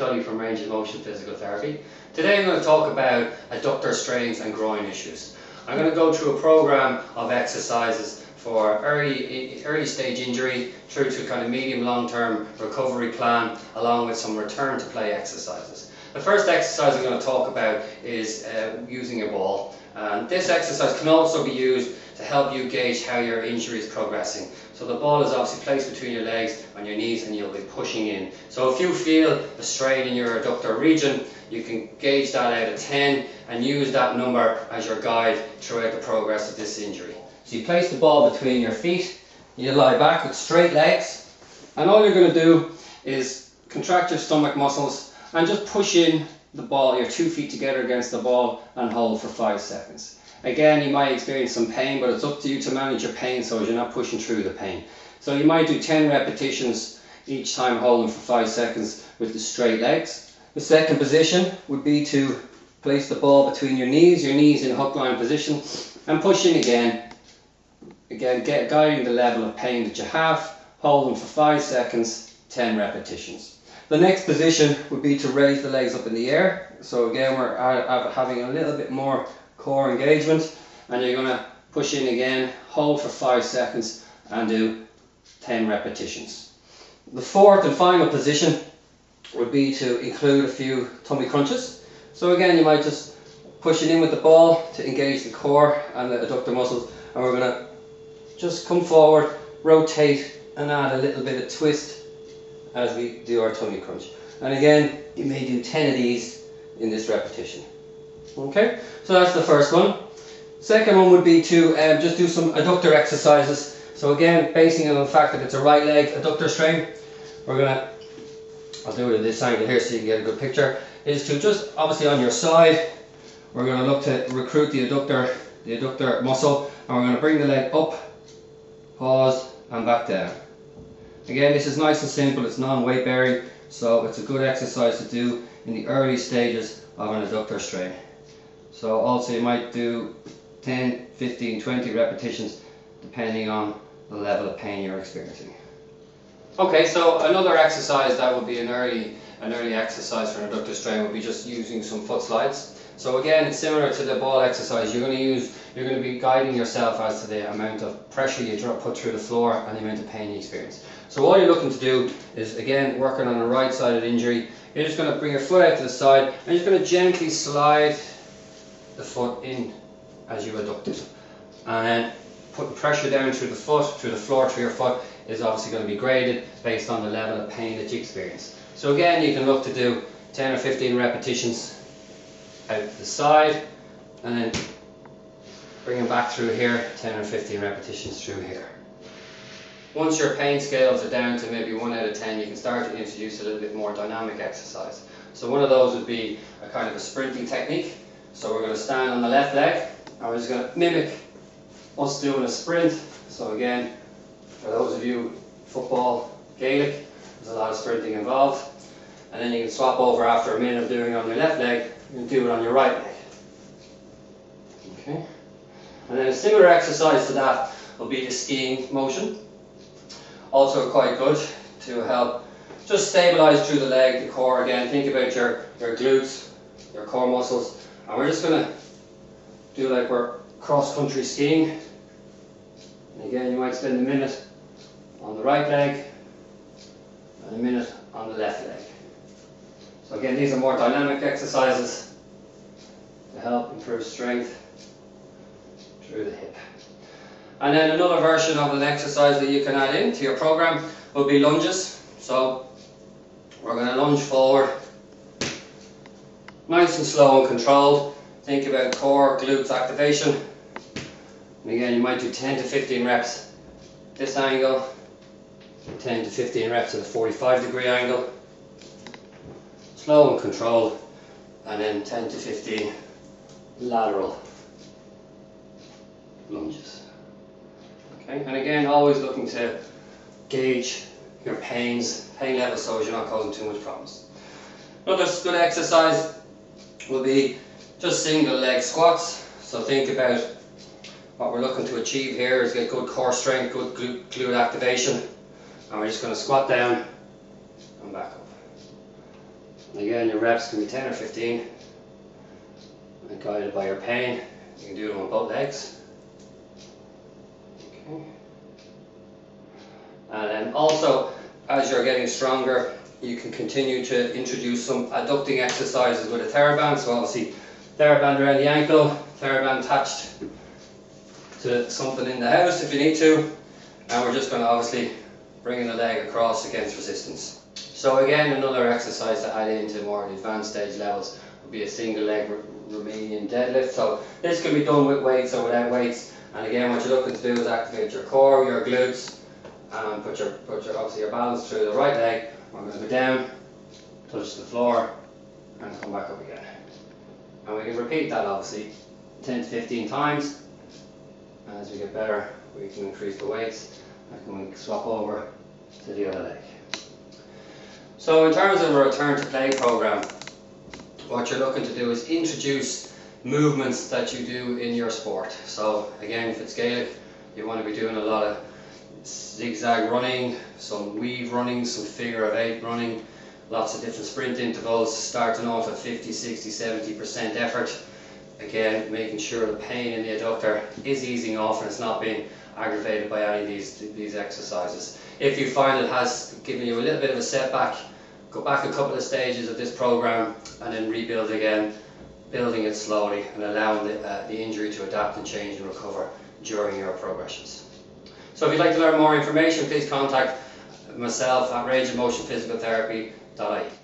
Tully from Range of Motion Physical Therapy. Today I'm going to talk about adductor strains and groin issues. I'm going to go through a program of exercises for early, early stage injury through to kind of medium long term recovery plan along with some return to play exercises. The first exercise I'm going to talk about is uh, using a ball. And this exercise can also be used to help you gauge how your injury is progressing. So the ball is obviously placed between your legs and your knees and you'll be pushing in. So if you feel a strain in your adductor region, you can gauge that out of 10 and use that number as your guide throughout the progress of this injury. So you place the ball between your feet, you lie back with straight legs, and all you're going to do is contract your stomach muscles and just push in the ball, your two feet together against the ball and hold for five seconds. Again, you might experience some pain, but it's up to you to manage your pain so you're not pushing through the pain. So you might do 10 repetitions each time holding for five seconds with the straight legs. The second position would be to place the ball between your knees, your knees in hook lying position, and push in again. Again, get, guiding the level of pain that you have, holding for five seconds, 10 repetitions. The next position would be to raise the legs up in the air. So again, we're having a little bit more core engagement and you're going to push in again, hold for 5 seconds and do 10 repetitions. The fourth and final position would be to include a few tummy crunches. So again, you might just push it in with the ball to engage the core and the adductor muscles and we're going to just come forward, rotate and add a little bit of twist as we do our tummy crunch. And again, you may do 10 of these in this repetition. Okay, so that's the first one. Second one would be to um, just do some adductor exercises. So again, basing it on the fact that it's a right leg adductor strain, we're gonna, I'll do it at this angle here so you can get a good picture, is to just, obviously on your side, we're gonna look to recruit the adductor, the adductor muscle, and we're gonna bring the leg up, pause, and back down. Again, this is nice and simple, it's non-weight bearing, so it's a good exercise to do in the early stages of an adductor strain. So also you might do 10, 15, 20 repetitions depending on the level of pain you're experiencing. Okay, so another exercise that would be an early, an early exercise for an adductor strain would be just using some foot slides. So again, similar to the ball exercise. You're going to use, you're going to be guiding yourself as to the amount of pressure you put through the floor and the amount of pain you experience. So all you're looking to do is, again, working on the right side of the injury. You're just going to bring your foot out to the side and you're just going to gently slide the foot in as you adduct it. And then putting pressure down through the foot, through the floor, through your foot is obviously going to be graded based on the level of pain that you experience. So again, you can look to do 10 or 15 repetitions out the side and then bring them back through here 10 or 15 repetitions through here. Once your pain scales are down to maybe 1 out of 10 you can start to introduce a little bit more dynamic exercise. So one of those would be a kind of a sprinting technique. So we're going to stand on the left leg and we're just going to mimic us doing a sprint. So again for those of you football Gaelic there's a lot of sprinting involved and then you can swap over after a minute of doing it on your left leg you do it on your right leg. Okay. And then a similar exercise to that will be the skiing motion. Also quite good to help just stabilize through the leg, the core again. Think about your, your glutes, your core muscles. And we're just going to do like we're cross-country skiing. And again, you might spend a minute on the right leg and a minute on the left leg. So again, these are more dynamic exercises to help improve strength through the hip. And then another version of an exercise that you can add into your program would be lunges. So we're going to lunge forward, nice and slow and controlled. Think about core, glutes activation. And again, you might do 10 to 15 reps this angle, 10 to 15 reps at a 45 degree angle slow and controlled, and then 10 to 15 lateral lunges. Okay, and again, always looking to gauge your pains, pain level so you're not causing too much problems. Another good exercise will be just single leg squats. So think about what we're looking to achieve here is get good core strength, good glute activation. And we're just going to squat down and back up. Again, your reps can be 10 or 15, and guided by your pain. You can do them on both legs. Okay. And then also, as you're getting stronger, you can continue to introduce some adducting exercises with a TheraBand. So obviously, TheraBand around the ankle, TheraBand attached to something in the house if you need to. And we're just going to obviously bring the leg across against resistance. So again, another exercise to add into more advanced stage levels would be a single leg Romanian deadlift. So this can be done with weights or without weights. And again, what you're looking to do is activate your core, your glutes, and put your, put your obviously your balance through the right leg. We're going to go down, touch the floor, and come back up again. And we can repeat that obviously 10 to 15 times. And as we get better, we can increase the weights and we can swap over to the other leg. So in terms of a return to play program, what you're looking to do is introduce movements that you do in your sport. So again, if it's Gaelic, you want to be doing a lot of zigzag running, some weave running, some figure of eight running, lots of different sprint intervals, starting off at 50, 60, 70% effort. Again, making sure the pain in the adductor is easing off and it's not being aggravated by any of these, these exercises. If you find it has given you a little bit of a setback, go back a couple of stages of this program and then rebuild again, building it slowly and allowing the, uh, the injury to adapt and change and recover during your progressions. So if you'd like to learn more information, please contact myself at rangeofmotionphysicaltherapy.ie.